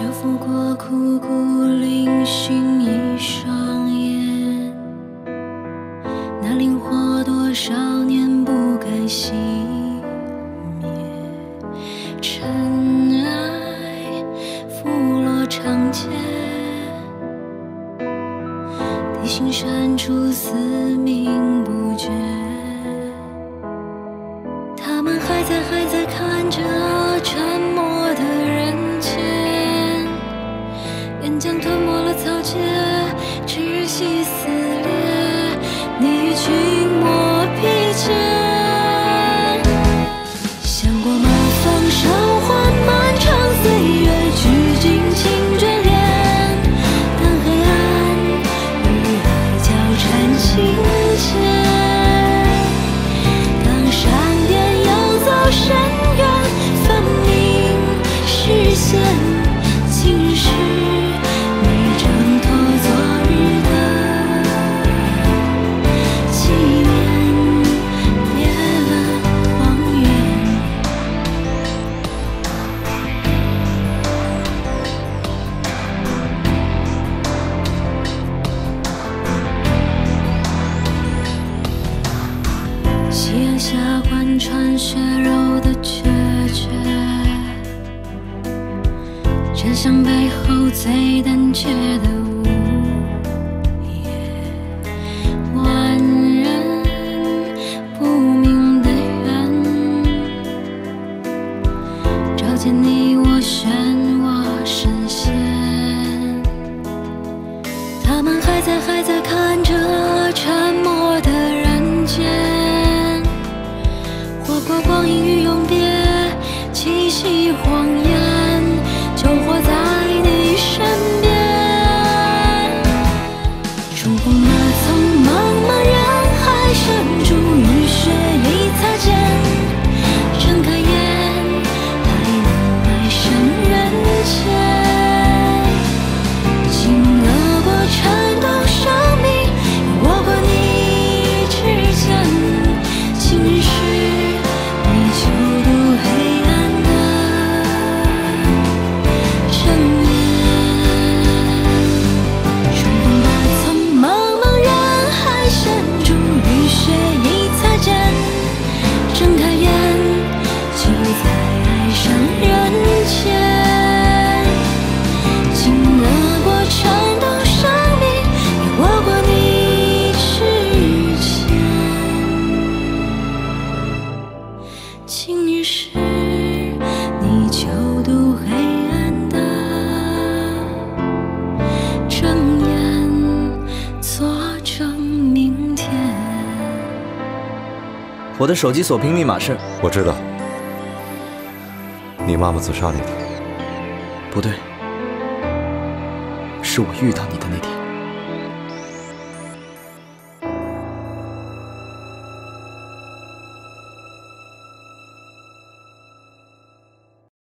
蛰伏过枯骨零星一双眼，那灵火多少年不敢熄灭，尘埃拂落长街，地心深处嘶鸣不绝。心间，当闪电游走深渊，分明视线。穿血肉的决绝，真相背后最胆怯的午夜，万人不明的缘，照见你我漩涡深陷。他们还在还在看着我的手机锁屏密码是……我知道，你妈妈自杀那天。不对，是我遇到你的那天。